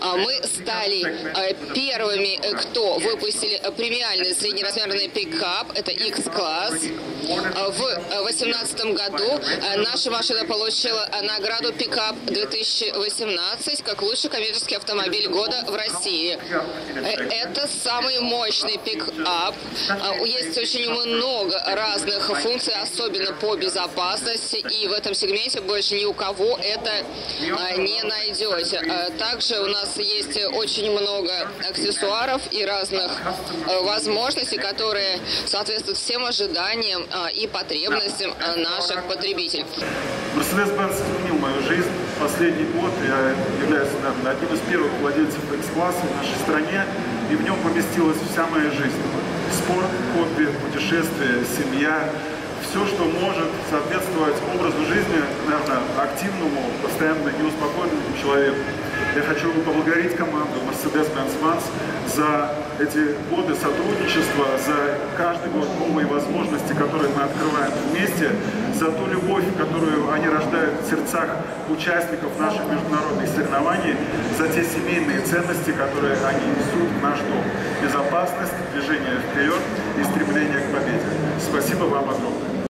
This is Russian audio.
А Мы стали э, первыми, э, кто выпустили э, премиальный среднеразмерный пикап, это X-класс. А В 2018 году наша машина получила награду пикап 2018 как лучший коммерческий автомобиль года в России. Это самый мощный пикап. А, Есть очень много разных функций, особенно по безопасности, и в этом сегменте больше ни у кого это не найдете. А, Также у нас есть очень много аксессуаров и разных э, возможностей, которые соответствуют всем ожиданиям а, и потребностям а, наших потребителей. Мерседес-Бенц изменил мою жизнь. Последний год я являюсь, наверное, одним из первых владельцев X-класса в нашей стране, и в нем поместилась вся моя жизнь. Спорт, хобби, путешествия, семья, все, что может соответствовать образу жизни, наверное, активному, постоянно неуспокоенному человеку. Я хочу поблагодарить команду Mercedes-Benz Vans за эти годы сотрудничества, за каждый год новые возможности, которые мы открываем вместе, за ту любовь, которую они рождают в сердцах участников наших международных соревнований, за те семейные ценности, которые они несут в наш дом. Безопасность, движение вперед и стремление к победе. Спасибо вам огромное.